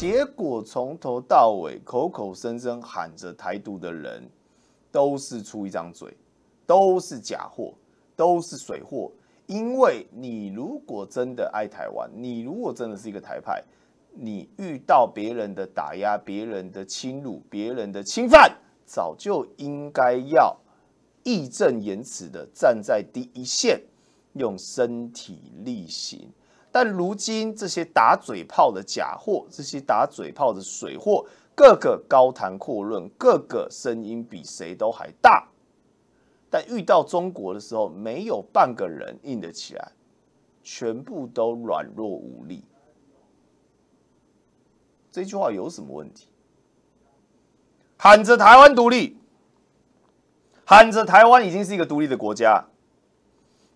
结果从头到尾口口声声喊着台独的人，都是出一张嘴，都是假货，都是水货。因为你如果真的爱台湾，你如果真的是一个台派，你遇到别人的打压、别人的侵辱、别人的侵犯，早就应该要义正言辞的站在第一线，用身体力行。但如今这些打嘴炮的假货，这些打嘴炮的水货，个个高谈阔论，个个声音比谁都还大。但遇到中国的时候，没有半个人硬得起来，全部都软弱无力。这句话有什么问题？喊着台湾独立，喊着台湾已经是一个独立的国家，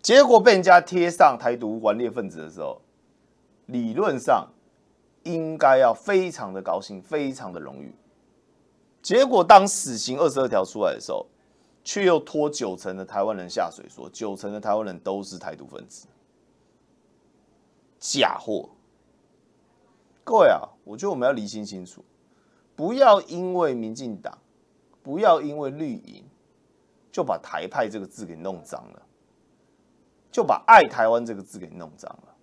结果被人家贴上台独顽劣分子的时候，理论上应该要非常的高兴，非常的荣誉。结果当死刑二十二条出来的时候，却又拖九成的台湾人下水，说九成的台湾人都是台独分子，假货。各位啊，我觉得我们要厘清清楚，不要因为民进党，不要因为绿营，就把台派这个字给弄脏了，就把爱台湾这个字给弄脏了，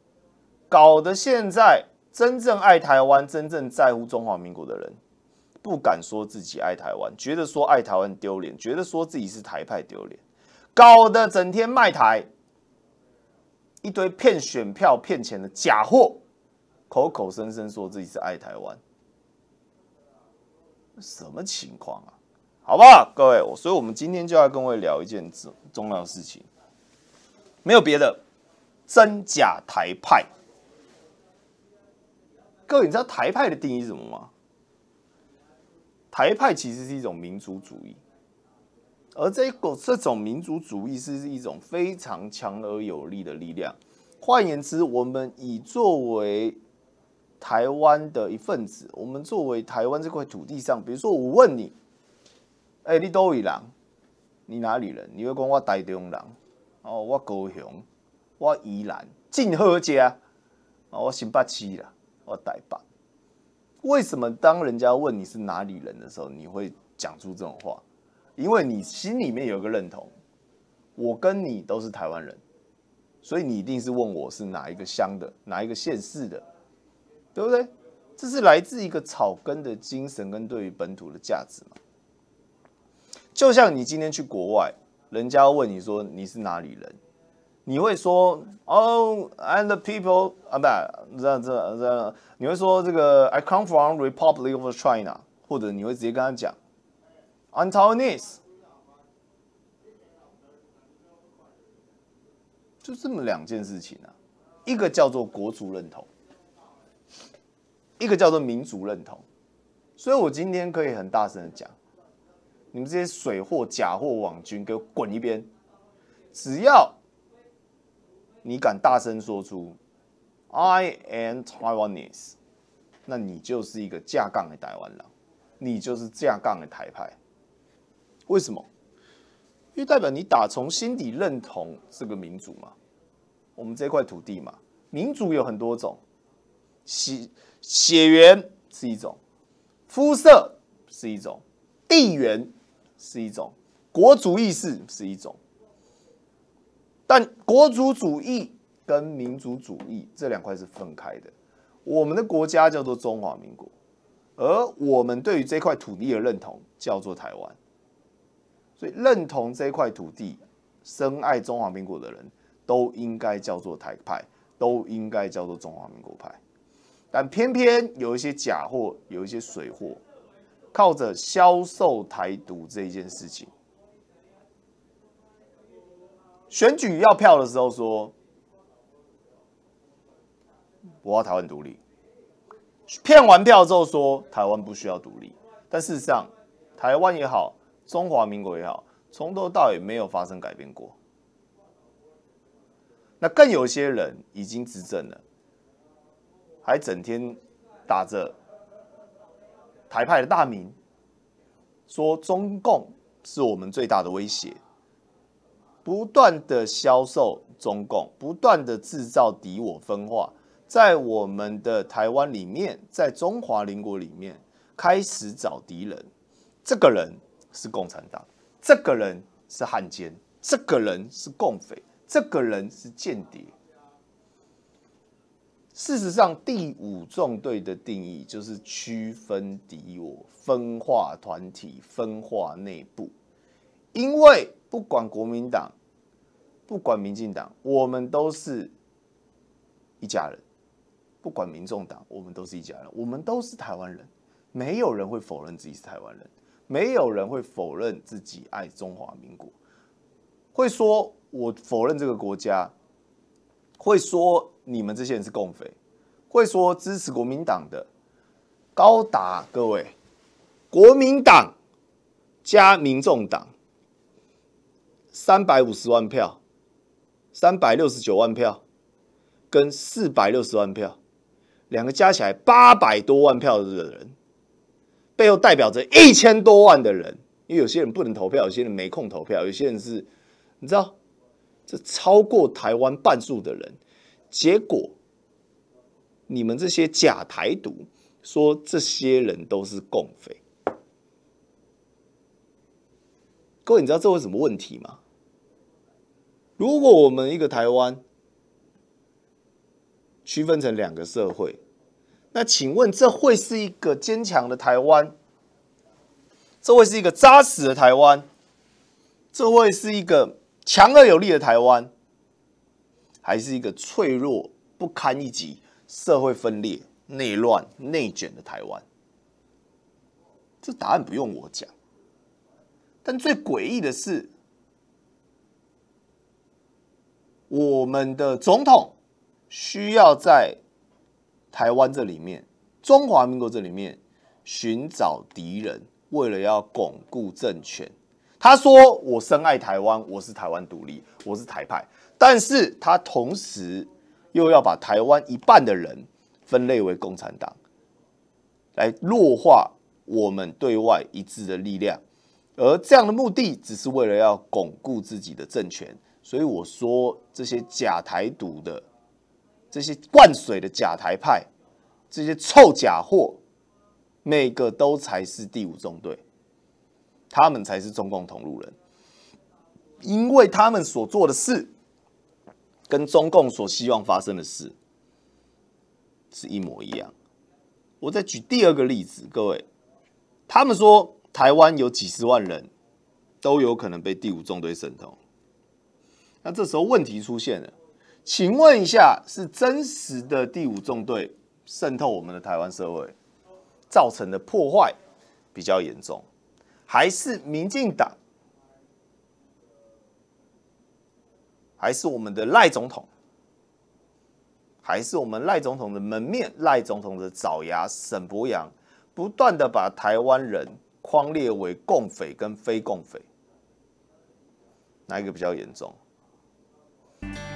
搞得现在真正爱台湾、真正在乎中华民国的人。不敢说自己爱台湾，觉得说爱台湾丢脸，觉得说自己是台派丢脸，搞得整天卖台，一堆骗选票、骗钱的假货，口口声声说自己是爱台湾，什么情况啊？好不好，各位？所以我们今天就要跟各位聊一件重重要的事情，没有别的，真假台派。各位，你知道台派的定义是什么吗？台派其实是一种民族主义，而这个这种民族主义是一种非常强而有力的力量。换言之，我们以作为台湾的一份子，我们作为台湾这块土地上，比如说我问你，哎，你都一人？你哪里人？你会讲我台中人？哦，我高雄，我宜兰，晋好家，哦，我新北市啦，我台北。为什么当人家问你是哪里人的时候，你会讲出这种话？因为你心里面有个认同，我跟你都是台湾人，所以你一定是问我是哪一个乡的，哪一个县市的，对不对？这是来自一个草根的精神跟对于本土的价值嘛。就像你今天去国外，人家问你说你是哪里人。你会说哦，and the people 啊，不，这这这，你会说这个 I come from Republic of China，或者你会直接跟他讲 I'm Taiwanese，就这么两件事情啊，一个叫做国族认同，一个叫做民族认同，所以我今天可以很大声的讲，你们这些水货、假货、网军，给我滚一边，只要。你敢大声说出 "I am Taiwanese"，那你就是一个架杠的台湾人，你就是架杠的台派。为什么？因为代表你打从心底认同这个民族嘛，我们这块土地嘛。民族有很多种，血血缘是一种，肤色是一种，地缘是一种，国族意识是一种。但国族主义跟民族主义这两块是分开的。我们的国家叫做中华民国，而我们对于这块土地的认同叫做台湾。所以，认同这块土地、深爱中华民国的人都应该叫做台派，都应该叫做中华民国派。但偏偏有一些假货，有一些水货，靠着销售台独这一件事情。选举要票的时候说，我要台湾独立。骗完票之后说台湾不需要独立，但事实上，台湾也好，中华民国也好，从头到尾没有发生改变过。那更有些人已经执政了，还整天打着台派的大名，说中共是我们最大的威胁。不断的销售中共，不断的制造敌我分化，在我们的台湾里面，在中华民国里面开始找敌人，这个人是共产党，这个人是汉奸，这个人是共匪，这个人是间谍。事实上，第五纵队的定义就是区分敌我、分化团体、分化内部。因为不管国民党、不管民进党，我们都是一家人；不管民众党，我们都是一家人。我们都是台湾人，没有人会否认自己是台湾人，没有人会否认自己爱中华民国，会说我否认这个国家。会说你们这些人是共匪，会说支持国民党的高达各位，国民党加民众党三百五十万票，三百六十九万票，跟四百六十万票，两个加起来八百多万票的人，背后代表着一千多万的人，因为有些人不能投票，有些人没空投票，有些人是，你知道。这超过台湾半数的人，结果你们这些假台独说这些人都是共匪，各位你知道这会什么问题吗？如果我们一个台湾区分成两个社会，那请问这会是一个坚强的台湾？这会是一个扎实的台湾？这会是一个？强而有力的台湾，还是一个脆弱不堪一击、社会分裂、内乱、内卷的台湾？这答案不用我讲。但最诡异的是，我们的总统需要在台湾这里面、中华民国这里面寻找敌人，为了要巩固政权。他说：“我深爱台湾，我是台湾独立，我是台派。但是他同时又要把台湾一半的人分类为共产党，来弱化我们对外一致的力量。而这样的目的，只是为了要巩固自己的政权。所以我说，这些假台独的、这些灌水的假台派、这些臭假货，每个都才是第五纵队。”他们才是中共同路人，因为他们所做的事，跟中共所希望发生的事是一模一样。我再举第二个例子，各位，他们说台湾有几十万人都有可能被第五纵队渗透，那这时候问题出现了，请问一下，是真实的第五纵队渗透我们的台湾社会，造成的破坏比较严重？还是民进党，还是我们的赖总统，还是我们赖总统的门面，赖总统的爪牙沈博阳，不断的把台湾人框列为共匪跟非共匪，哪一个比较严重？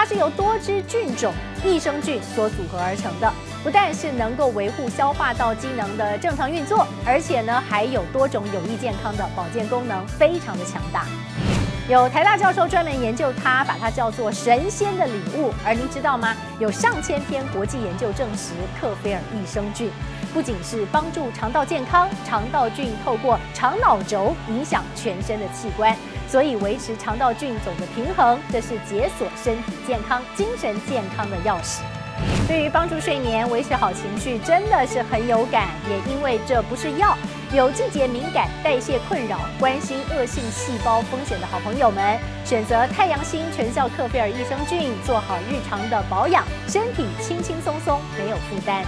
它是由多支菌种益生菌所组合而成的，不但是能够维护消化道机能的正常运作，而且呢还有多种有益健康的保健功能，非常的强大。有台大教授专门研究它，把它叫做神仙的礼物。而您知道吗？有上千篇国际研究证实，克菲尔益生菌不仅是帮助肠道健康，肠道菌透过肠脑轴影响全身的器官。所以维持肠道菌种的平衡，这是解锁身体健康、精神健康的钥匙。对于帮助睡眠、维持好情绪，真的是很有感。也因为这不是药，有季节敏感、代谢困扰、关心恶性细胞风险的好朋友们，选择太阳星全效克菲尔益生菌，做好日常的保养，身体轻轻松松，没有负担。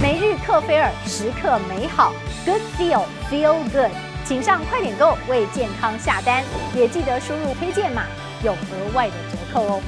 每日克菲尔，时刻美好，Good feel, feel good。请上快点购为健康下单，也记得输入推荐码，有额外的折扣哦。